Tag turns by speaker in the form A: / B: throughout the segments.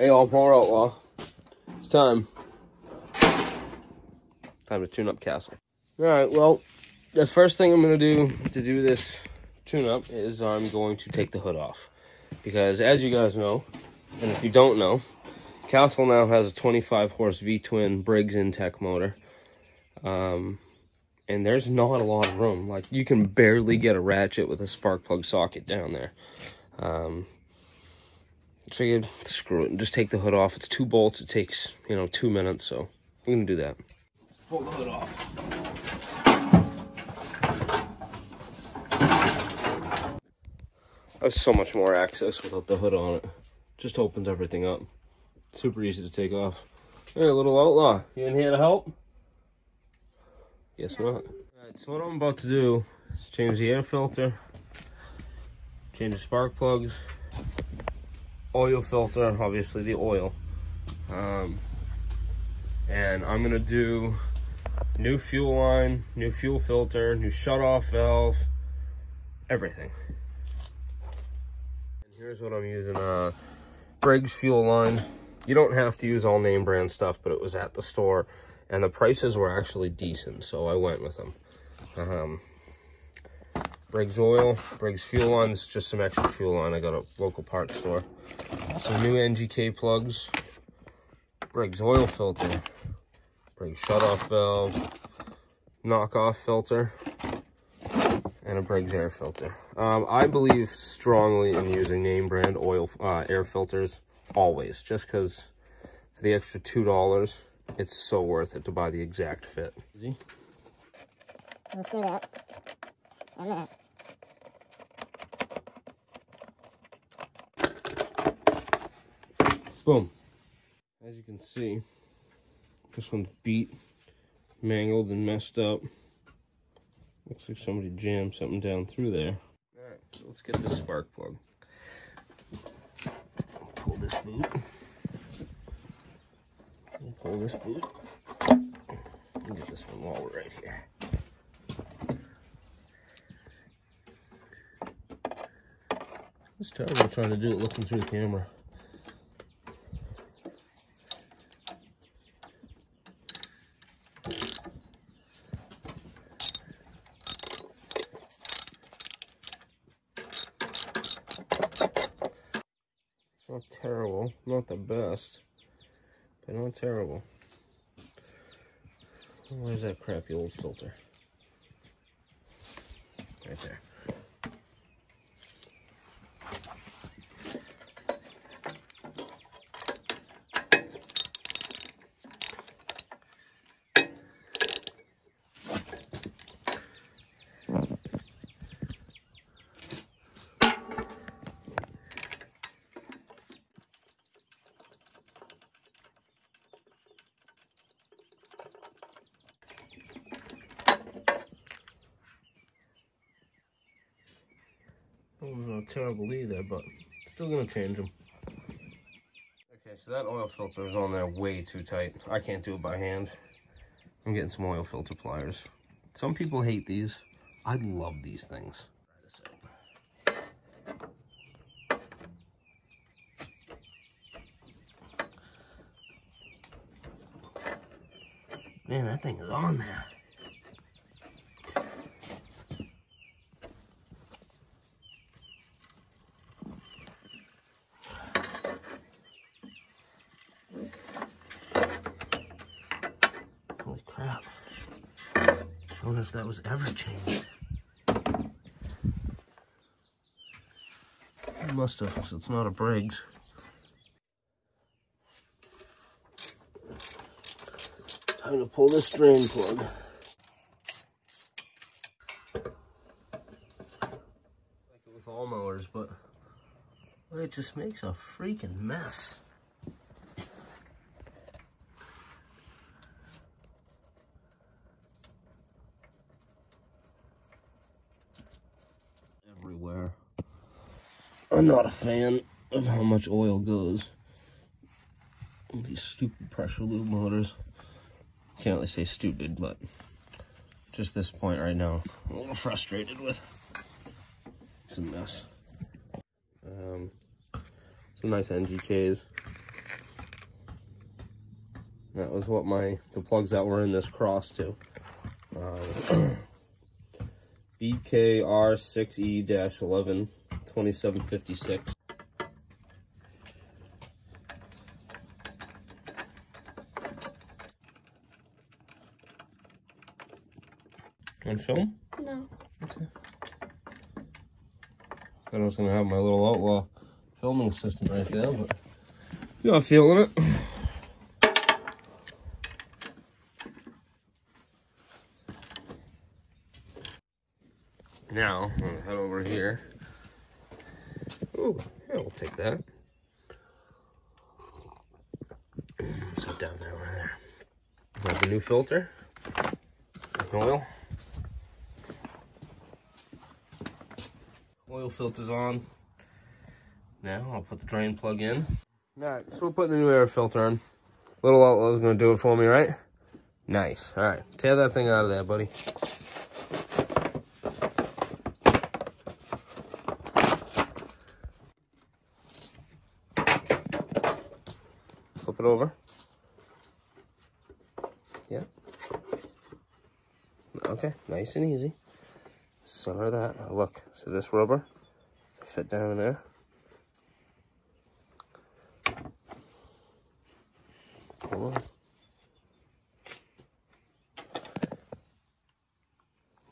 A: Hey, all Mower Outlaw. It's time. Time to tune up Castle. All right, well, the first thing I'm going to do to do this tune up is I'm going to take the hood off. Because as you guys know, and if you don't know, Castle now has a 25 horse V-twin Briggs Intek motor. Um, and there's not a lot of room. Like, you can barely get a ratchet with a spark plug socket down there. Um, figured, screw it, and just take the hood off. It's two bolts. It takes, you know, two minutes, so we're to do that. Pull the hood off. I have so much more access without the hood on it. Just opens everything up. Super easy to take off. Hey, little outlaw, you in here to help? Guess not. Alright, so what I'm about to do is change the air filter, change the spark plugs, oil filter, obviously the oil. Um, and I'm gonna do new fuel line, new fuel filter, new shut-off valve, everything. And here's what I'm using, uh, Briggs fuel line. You don't have to use all name brand stuff, but it was at the store, and the prices were actually decent, so I went with them. Um, Briggs oil, Briggs fuel lines, just some extra fuel line. I got a local parts store. Some new NGK plugs, Briggs oil filter, Briggs shutoff valve, knockoff filter, and a Briggs air filter. Um, I believe strongly in using name brand oil uh, air filters always, just because for the extra two dollars, it's so worth it to buy the exact fit.
B: Unscrew that. And that.
A: Boom. As you can see, this one's beat, mangled, and messed up. Looks like somebody jammed something down through there. Alright, so let's get the spark plug. Pull this boot. Pull this boot. And get this one while we're right here. It's terrible trying to do it looking through the camera. It's not terrible, not the best, but not terrible. Where's that crappy old filter? Right there. Not uh, terrible either, but still gonna change them. Okay, so that oil filter is on there way too tight. I can't do it by hand. I'm getting some oil filter pliers. Some people hate these. I love these things. Man, that thing is on there. Holy crap. I wonder if that was ever changed. It must have, 'cause it's not a Briggs. Time to pull this drain plug. Like it with all mowers, but it just makes a freaking mess. I'm not a fan of how much oil goes. These stupid pressure lube motors. Can't really say stupid, but just this point right now, I'm a little frustrated with. It's a mess. Um, some nice NGKs. That was what my the plugs that were in this cross to. Uh, BKR6E-11 2756. On film?
B: No.
A: Okay. I was gonna have my little outlaw filming assistant right there, but you're feeling it. Now, I'm gonna head over here. Ooh, yeah, we'll take that. Set down there, over there. Have the new filter. Oil. Oil filter's on. Now I'll put the drain plug in. Alright, so we're putting the new air filter in. Little outlaw's gonna do it for me, right? Nice. Alright, tear that thing out of there, buddy. It over. Yeah. Okay, nice and easy. Center that. Now look, so this rubber fit down in there. Hold on.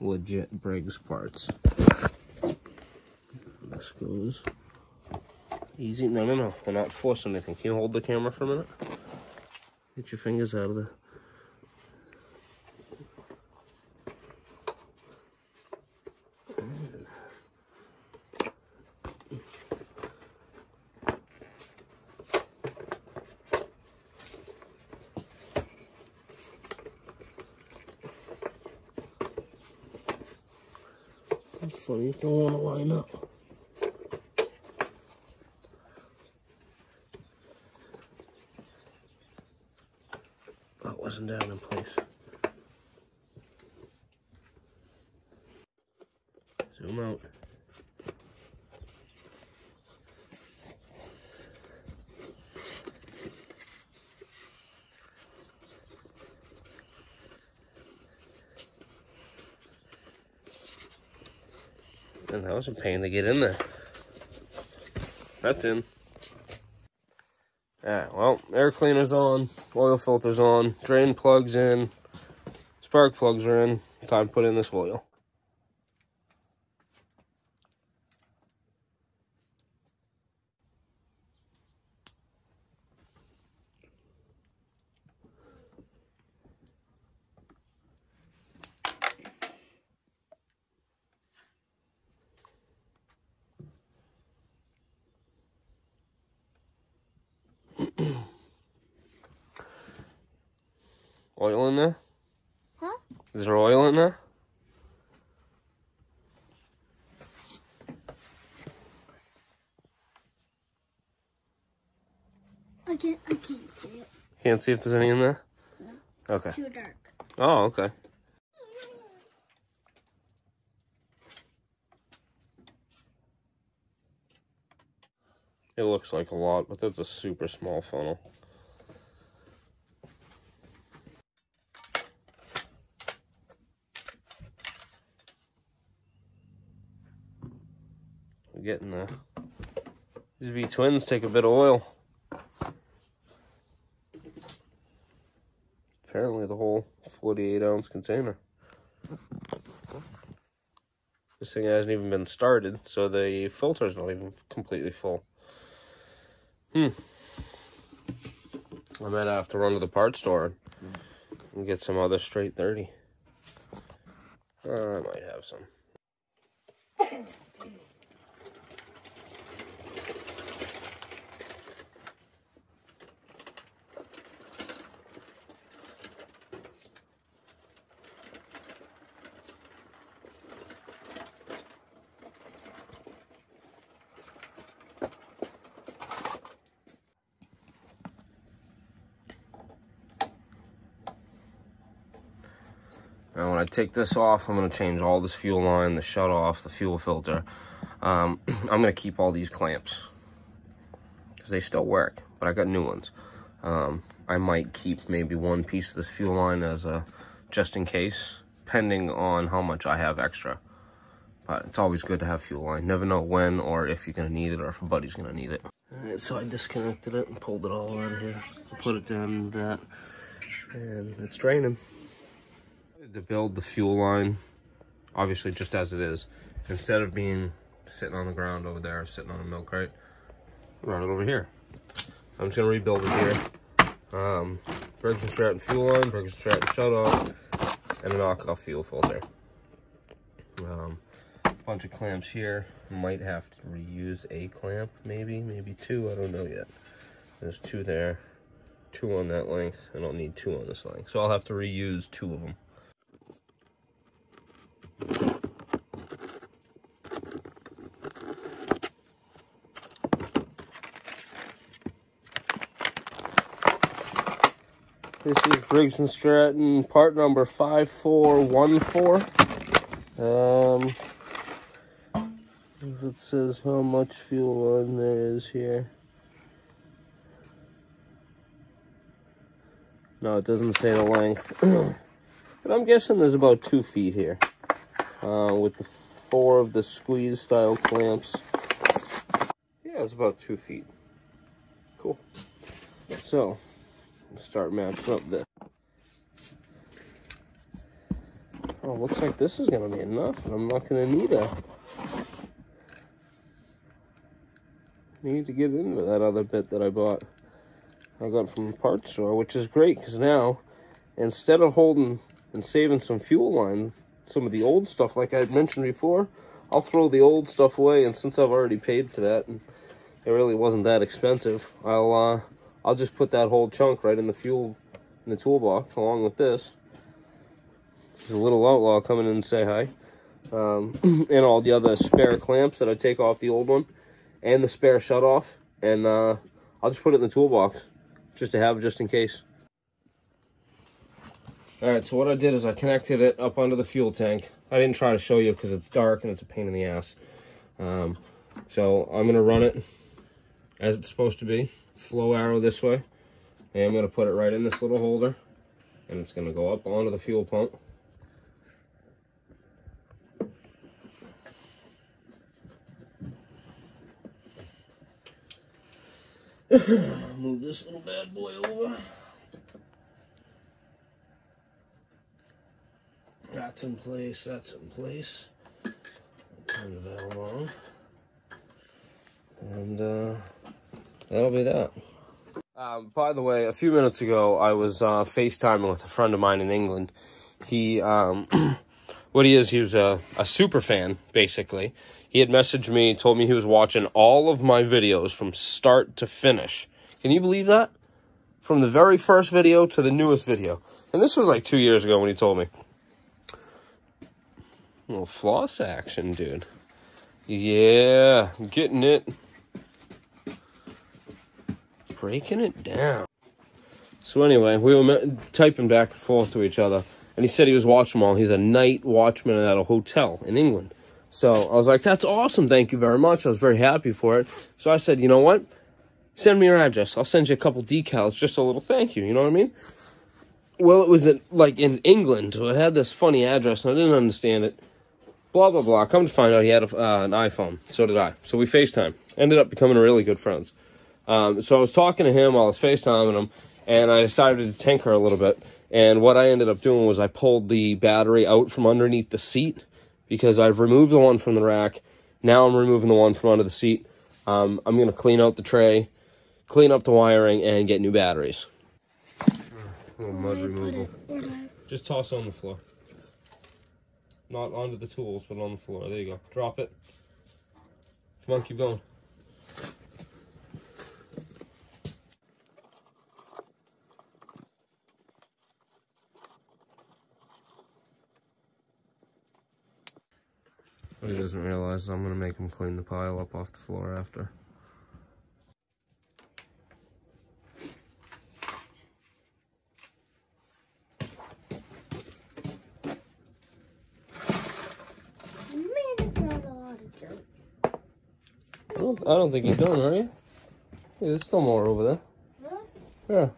A: Legit Briggs parts. This goes easy. No, no, no. We're not forcing anything. Can you hold the camera for a minute? Get your fingers out of the That's funny, you don't want to line up. That wasn't down in place. Zoom out. And that was a pain to get in there. That's in. Air cleaner's on, oil filter's on, drain plugs in, spark plugs are in. Time to put in this oil. Oil in there?
B: Huh?
A: Is there oil in there?
B: I can't. I can't see it.
A: Can't see if there's any in there? No. Okay.
B: Too dark.
A: Oh, okay. It looks like a lot, but that's a super small funnel. We're getting there. These V twins take a bit of oil. Apparently the whole 48 ounce container. This thing hasn't even been started, so the filter's not even completely full. Hmm. I might have to run to the parts store and get some other straight 30. Uh, I might have some. Now when I take this off, I'm going to change all this fuel line, the shut off, the fuel filter. Um, I'm going to keep all these clamps because they still work, but I got new ones. Um, I might keep maybe one piece of this fuel line as a just in case, depending on how much I have extra. But it's always good to have fuel line. Never know when or if you're gonna need it or if a buddy's gonna need it. Alright, so I disconnected it and pulled it all out of here. Put it down that. And it's draining. To build the fuel line, obviously just as it is, instead of being sitting on the ground over there, sitting on a milk crate, run it over here. I'm just gonna rebuild it here. Um, Briggs and fuel line, Briggs and Stratton shut off, and a knockoff fuel filter. Um, bunch of clamps here. Might have to reuse a clamp, maybe, maybe two. I don't know yet. There's two there, two on that length, and I'll need two on this length. So I'll have to reuse two of them. This is Briggs and Stratton part number 5414. Um, if it says how much fuel on there is here. No, it doesn't say the length. but I'm guessing there's about two feet here. Uh, with the four of the squeeze style clamps. Yeah, it's about two feet. Cool. So, start matching up this. Oh, looks like this is gonna be enough, and I'm not gonna need a need to get into that other bit that I bought. I got from the parts store, which is great because now instead of holding and saving some fuel line, some of the old stuff like I mentioned before, I'll throw the old stuff away. And since I've already paid for that, and it really wasn't that expensive, I'll uh, I'll just put that whole chunk right in the fuel in the toolbox along with this. There's a little outlaw coming in and say hi. Um, and all the other spare clamps that I take off the old one and the spare shut off. And uh, I'll just put it in the toolbox just to have just in case. All right, so what I did is I connected it up under the fuel tank. I didn't try to show you because it's dark and it's a pain in the ass. Um, so I'm gonna run it as it's supposed to be flow arrow this way. And I'm going to put it right in this little holder. And it's going to go up onto the fuel pump. Move this little bad boy over. That's in place, that's in place. Turn the valve on. And uh, that'll be that. Um, by the way, a few minutes ago, I was uh, FaceTiming with a friend of mine in England. He, um, what he is, he was a, a super fan, basically. He had messaged me, told me he was watching all of my videos from start to finish. Can you believe that? From the very first video to the newest video. And this was like two years ago when he told me. Little floss action, dude. Yeah, getting it breaking it down. So anyway, we were typing back and forth to each other, and he said he was watching them all. He's a night watchman at a hotel in England. So I was like, that's awesome. Thank you very much. I was very happy for it. So I said, you know what? Send me your address. I'll send you a couple decals, just a little thank you. You know what I mean? Well, it was like in England, so it had this funny address, and I didn't understand it. Blah, blah, blah. Come to find out he had a, uh, an iPhone. So did I. So we FaceTime. Ended up becoming really good friends. Um, so I was talking to him while I was FaceTiming him, and I decided to tinker a little bit. And what I ended up doing was I pulled the battery out from underneath the seat because I've removed the one from the rack. Now I'm removing the one from under the seat. Um, I'm going to clean out the tray, clean up the wiring, and get new batteries. A little mud removal. Just toss it on the floor. Not onto the tools, but on the floor. There you go. Drop it. Come on, keep going. He doesn't realize I'm going to make him clean the pile up off the floor after. I don't, I don't think he's done, are you? Hey, there's still more over there. Yeah.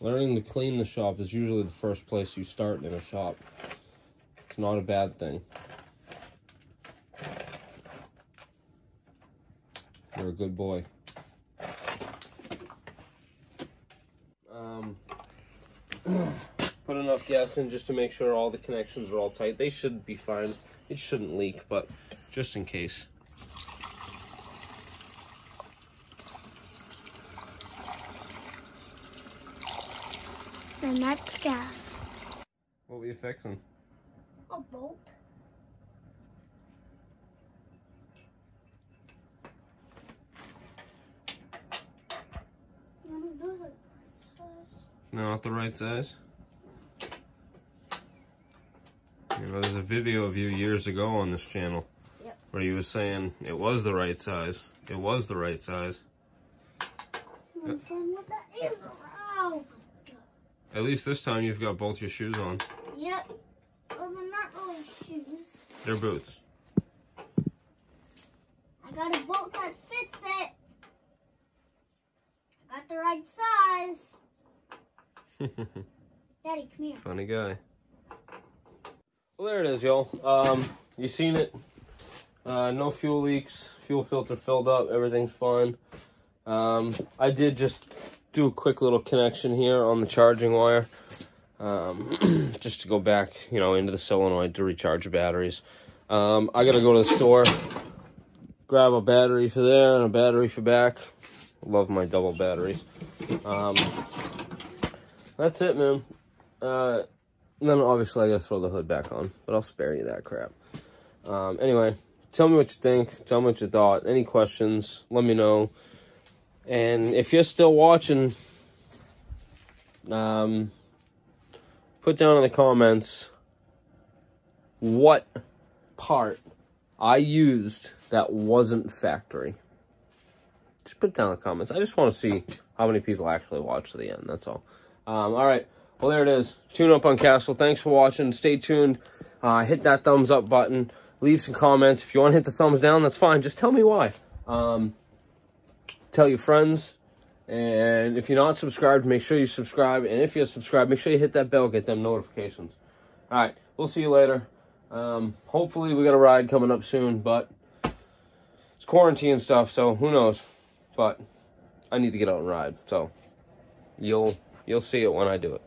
A: Learning to clean the shop is usually the first place you start in a shop. It's not a bad thing. You're a good boy. Um, put enough gas in just to make sure all the connections are all tight. They should be fine. It shouldn't leak, but just in case.
B: And that's gas.
A: What were you fixing?
B: A bolt. None of those are size.
A: Not the right size? You know, there's a video of you years ago on this channel
B: Yep.
A: where you was saying it was the right size. It was the right size.
B: Let me find what that is. Ow.
A: At least this time you've got both your shoes on.
B: Yep. Well, they're not really shoes.
A: They're boots.
B: I got a bolt that fits it. I got the right size. Daddy, come here.
A: Funny guy. Well, there it is, y'all. Um, you seen it. Uh, no fuel leaks. Fuel filter filled up. Everything's fine. Um, I did just do a quick little connection here on the charging wire. Um, just to go back, you know, into the solenoid to recharge the batteries. Um, I gotta go to the store, grab a battery for there and a battery for back. Love my double batteries. Um, that's it, man. Uh, then obviously I gotta throw the hood back on, but I'll spare you that crap. Um, anyway, tell me what you think. Tell me what you thought. Any questions? Let me know. And if you're still watching, um, put down in the comments what part I used that wasn't factory. Just put down in the comments. I just want to see how many people actually watch to the end. That's all. Um, all right. Well, there it is. Tune up on Castle. Thanks for watching. Stay tuned. Uh, hit that thumbs up button. Leave some comments. If you want to hit the thumbs down, that's fine. Just tell me why. Um, tell your friends. And if you're not subscribed, make sure you subscribe. And if you're subscribed, make sure you hit that bell, get them notifications. All right. We'll see you later. Um, hopefully, we got a ride coming up soon, but it's quarantine and stuff, so who knows. But I need to get out and ride, so you'll you'll see it when I do it.